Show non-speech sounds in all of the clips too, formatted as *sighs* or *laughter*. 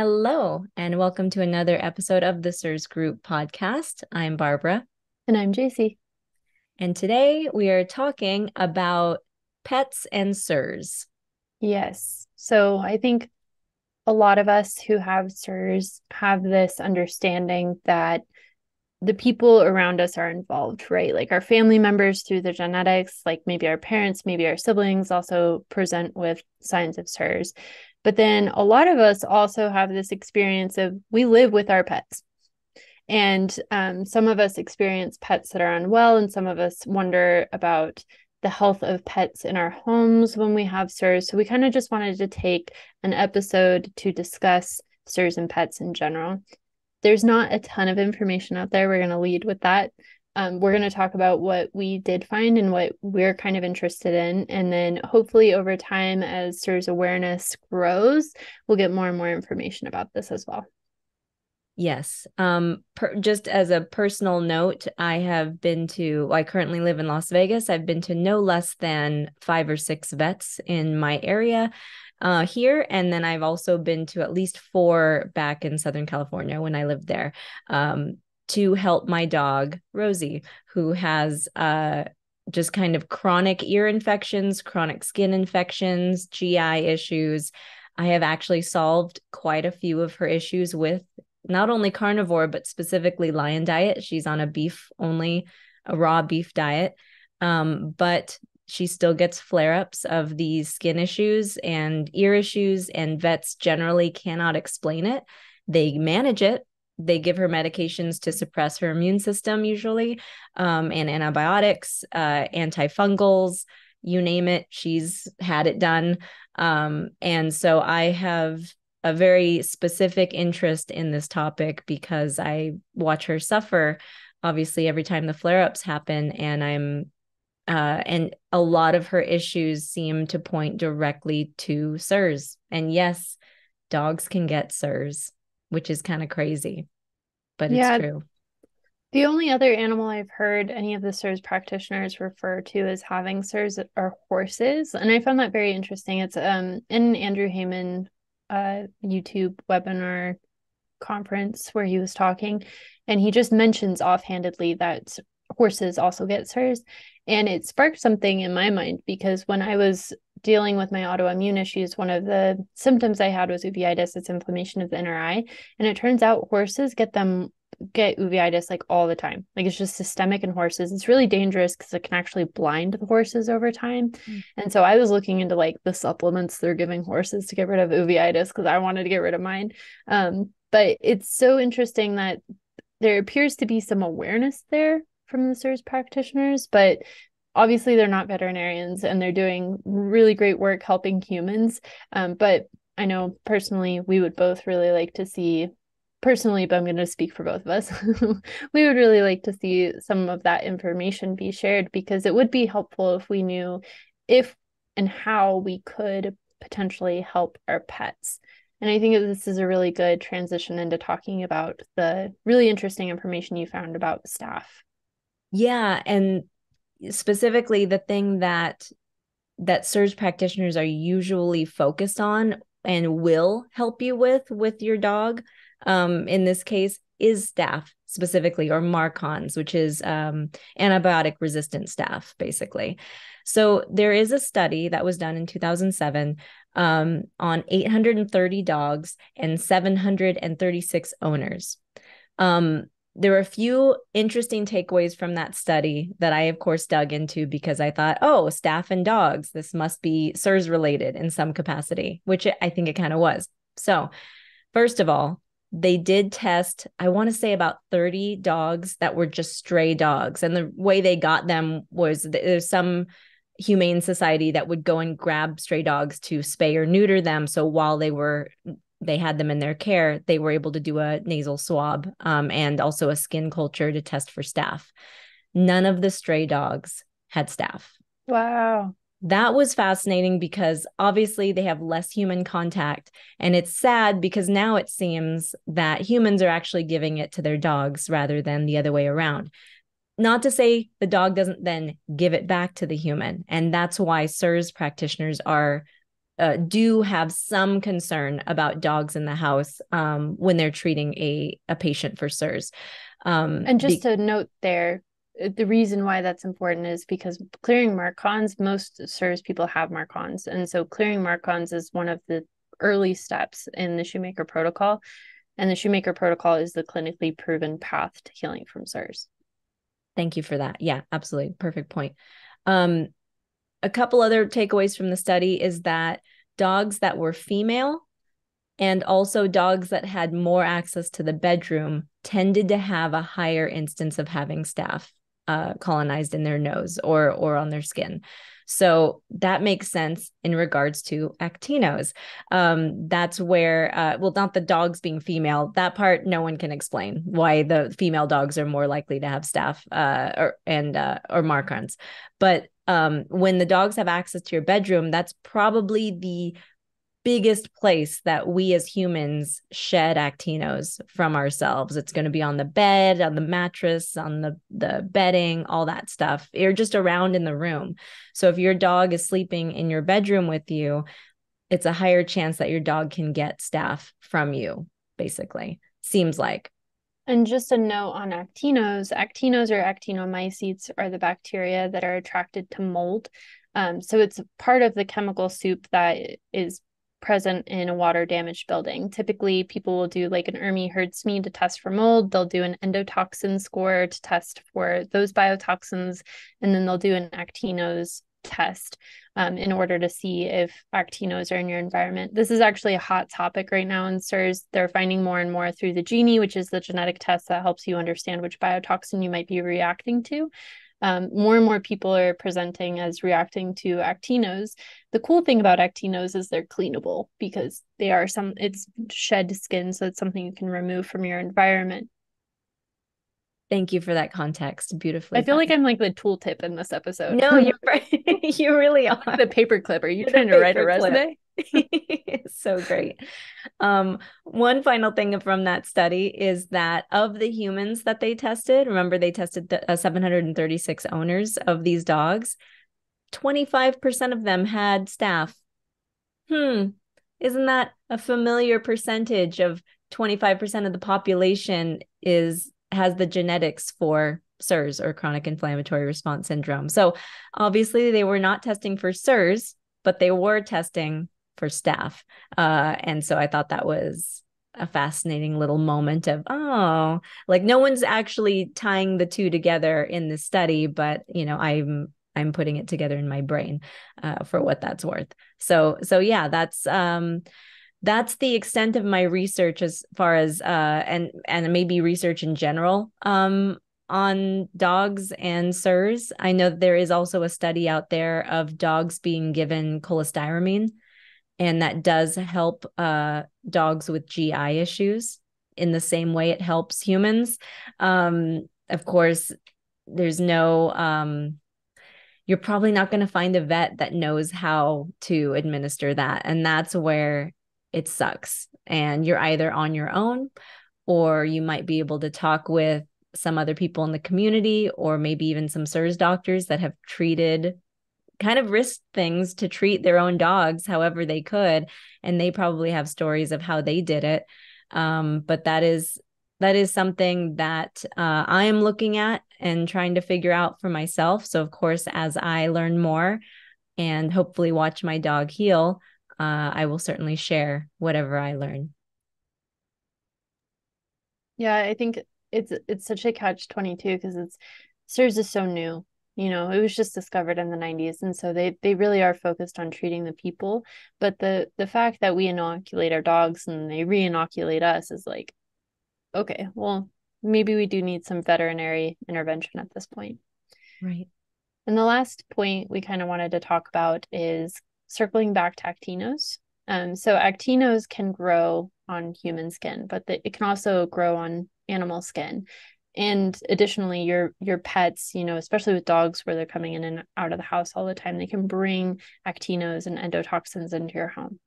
Hello, and welcome to another episode of the CIRS Group podcast. I'm Barbara. And I'm Jacie. And today we are talking about pets and CIRS. Yes. So I think a lot of us who have CIRS have this understanding that the people around us are involved, right? Like our family members through the genetics, like maybe our parents, maybe our siblings also present with signs of CIRS. But then a lot of us also have this experience of we live with our pets. And um, some of us experience pets that are unwell, and some of us wonder about the health of pets in our homes when we have CIRS. So we kind of just wanted to take an episode to discuss CIRS and pets in general there's not a ton of information out there. We're going to lead with that. Um, we're going to talk about what we did find and what we're kind of interested in. And then hopefully, over time, as CIRS awareness grows, we'll get more and more information about this as well. Yes. Um, per, just as a personal note, I have been to, I currently live in Las Vegas. I've been to no less than five or six vets in my area uh, here. And then I've also been to at least four back in Southern California when I lived there um, to help my dog, Rosie, who has uh, just kind of chronic ear infections, chronic skin infections, GI issues. I have actually solved quite a few of her issues with not only carnivore, but specifically lion diet. She's on a beef only, a raw beef diet. Um, but she still gets flare ups of these skin issues and ear issues, and vets generally cannot explain it. They manage it. They give her medications to suppress her immune system, usually, um, and antibiotics, uh, antifungals, you name it. She's had it done. Um, and so I have a very specific interest in this topic because I watch her suffer obviously every time the flare ups happen and I'm uh, and a lot of her issues seem to point directly to CIRS. And yes, dogs can get CIRS, which is kind of crazy, but yeah, it's true. The only other animal I've heard any of the CIRS practitioners refer to as having CIRS are horses. And I found that very interesting. It's um in Andrew Heyman uh YouTube webinar conference where he was talking and he just mentions offhandedly that horses also get CIRS. And it sparked something in my mind because when I was dealing with my autoimmune issues, one of the symptoms I had was uveitis. It's inflammation of the inner eye. And it turns out horses get them get uveitis like all the time. Like it's just systemic in horses. It's really dangerous because it can actually blind the horses over time. Mm. And so I was looking into like the supplements they're giving horses to get rid of uveitis because I wanted to get rid of mine. Um, but it's so interesting that there appears to be some awareness there from the CIRS practitioners, but obviously they're not veterinarians and they're doing really great work helping humans. Um, but I know personally, we would both really like to see, personally, but I'm going to speak for both of us. *laughs* we would really like to see some of that information be shared because it would be helpful if we knew if and how we could potentially help our pets. And I think this is a really good transition into talking about the really interesting information you found about staph. Yeah, and specifically the thing that that CIRS practitioners are usually focused on and will help you with with your dog um, in this case is staph specifically or MARCoNS which is um, antibiotic resistant staph basically. So there is a study that was done in 2007 um, on 830 dogs and 736 owners. Um, there were a few interesting takeaways from that study that I, of course, dug into because I thought, oh, staph and dogs, this must be CIRS related in some capacity, which I think it kind of was. So, first of all, they did test, I want to say about 30 dogs that were just stray dogs. And the way they got them was there's some humane society that would go and grab stray dogs to spay or neuter them. So while they were they had them in their care, they were able to do a nasal swab um, and also a skin culture to test for staph. None of the stray dogs had staph. Wow. That was fascinating because obviously they have less human contact. And it's sad because now it seems that humans are actually giving it to their dogs rather than the other way around. Not to say the dog doesn't then give it back to the human. And that's why CIRS practitioners are uh, do have some concern about dogs in the house um, when they're treating a, a patient for CIRS. Um, and just be- to note there, uh, the reason why that's important is because clearing MARCoNS, most CIRS people have MARCoNS. And so clearing MARCoNS is one of the early steps in the Shoemaker protocol. And the Shoemaker protocol is the clinically proven path to healing from CIRS. Thank you for that. Yeah, absolutely. Perfect point. Um, a couple other takeaways from the study is that dogs that were female and also dogs that had more access to the bedroom tended to have a higher instance of having staph uh, colonized in their nose or or on their skin. So that makes sense in regards to actinos. Um, that's where, uh, well, not the dogs being female. That part no one can explain why the female dogs are more likely to have staph uh, or and uh, or MARCoNS. But um, when the dogs have access to your bedroom, that's probably the biggest place that we as humans shed actinos from ourselves. It's going to be on the bed, on the mattress, on the the bedding, all that stuff. You're just around in the room. So if your dog is sleeping in your bedroom with you, it's a higher chance that your dog can get staph from you, basically. Seems like. And just a note on actinos actinos or actinomycetes are the bacteria that are attracted to mold. Um, so it's part of the chemical soup that is present in a water damaged building. Typically, people will do like an ERMI HERTSMI to test for mold. They'll do an endotoxin score to test for those biotoxins, and then they'll do an actinos test um, in order to see if actinos are in your environment. This is actually a hot topic right now in CIRS. They're finding more and more through the Genie, which is the genetic test that helps you understand which biotoxin you might be reacting to. Um, more and more people are presenting as reacting to actinos. The cool thing about actinos is they're cleanable because they are some, it's shed skin, so it's something you can remove from your environment. Thank you for that context. Beautifully. I feel like I'm like the tooltip in this episode. No, *laughs* you're right. *laughs* you really are. the paper clip. Are you you're trying to write a resume? *laughs* so great. Um, one final thing from that study is that of the humans that they tested, remember they tested the, uh, 736 owners of these dogs, 25% of them had staph. Hmm, isn't that a familiar percentage of 25% of the population is has the genetics for CIRS or chronic inflammatory response syndrome. So obviously they were not testing for CIRS, but they were testing for staph. Uh, and so I thought that was a fascinating little moment of oh like no one's actually tying the two together in the study but you know i'm i'm putting it together in my brain uh, for what that's worth so so yeah that's um that's the extent of my research as far as uh and and maybe research in general um on dogs and CIRS. I know there is also a study out there of dogs being given cholestyramine, and that does help uh, dogs with GI issues in the same way it helps humans. Um, of course, there's no um, you're probably not going to find a vet that knows how to administer that. And that's where it sucks. And you're either on your own or you might be able to talk with some other people in the community or maybe even some CIRS doctors that have treated kind of risked things to treat their own dogs however they could and they probably have stories of how they did it um, but that is that is something that uh, i am looking at and trying to figure out for myself so of course as i learn more and hopefully watch my dog heal uh, I will certainly share whatever I learn. Yeah, I think it's it's such a catch 22 because it's CIRS is so new. You know, it was just discovered in the 90s and so they they really are focused on treating the people, but the the fact that we inoculate our dogs and they re-inoculate us is like okay, well, maybe we do need some veterinary intervention at this point. Right. And the last point we kind of wanted to talk about is circling back to actinos. Um, so actinos can grow on human skin, but the, it can also grow on animal skin. And additionally, your your pets, you know, especially with dogs where they're coming in and out of the house all the time, they can bring actinos and endotoxins into your home.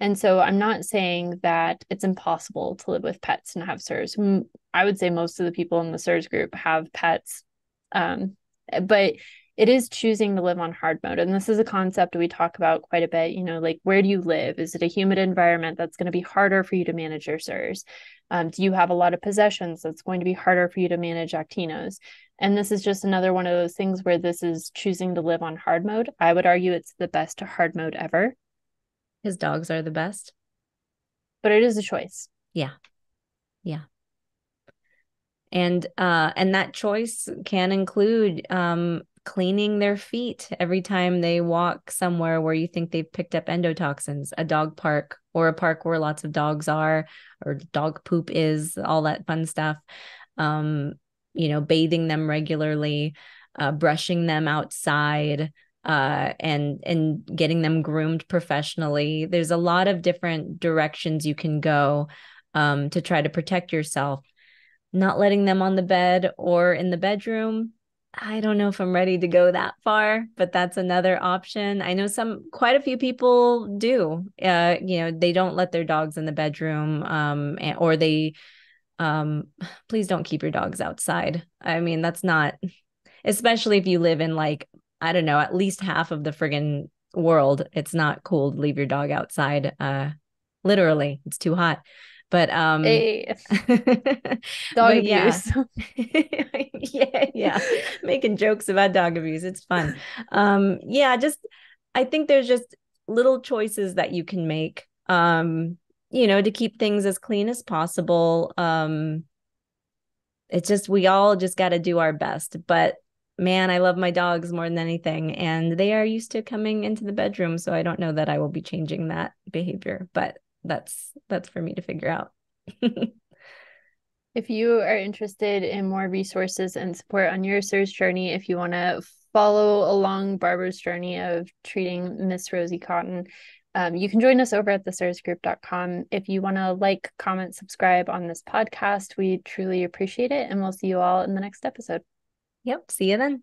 And so I'm not saying that it's impossible to live with pets and have CIRS. I would say most of the people in the CIRS group have pets. Um, but it is choosing to live on hard mode. And this is a concept we talk about quite a bit. You know, like where do you live? Is it a humid environment that's going to be harder for you to manage your CIRS? Um, do you have a lot of possessions that's going to be harder for you to manage actinos? And this is just another one of those things where this is choosing to live on hard mode. I would argue it's the best hard mode ever. His dogs are the best. But it is a choice. Yeah. Yeah and uh and that choice can include um cleaning their feet every time they walk somewhere where you think they've picked up endotoxins, a dog park or a park where lots of dogs are or dog poop is, all that fun stuff. Um, you know, bathing them regularly, uh, brushing them outside, uh, and and getting them groomed professionally. There's a lot of different directions you can go um, to try to protect yourself. Not letting them on the bed or in the bedroom I don't know if I'm ready to go that far, but that's another option. I know some quite a few people do. Uh, you know, they don't let their dogs in the bedroom um or they um *sighs* please don't keep your dogs outside. I mean, that's not especially if you live in like I don't know, at least half of the friggin' world, it's not cool to leave your dog outside. Uh literally, it's too hot. But um hey. *laughs* dog abuse. Yeah. *laughs* yeah, yeah. Making jokes about dog abuse. It's fun. Um, yeah, just I think there's just little choices that you can make um, you know, to keep things as clean as possible. Um it's just we all just got to do our best. But man, I love my dogs more than anything. And they are used to coming into the bedroom. So I don't know that I will be changing that behavior. But that's that's for me to figure out. if you are interested in more resources and support on your CIRS journey, if you want to follow along Barbara's journey of treating Miss Rosie Cotton, um, you can join us over at thecirsgroup.com. If you want to like, comment, subscribe on this podcast, we truly appreciate it. And we'll see you all in the next episode. Yep. See you then.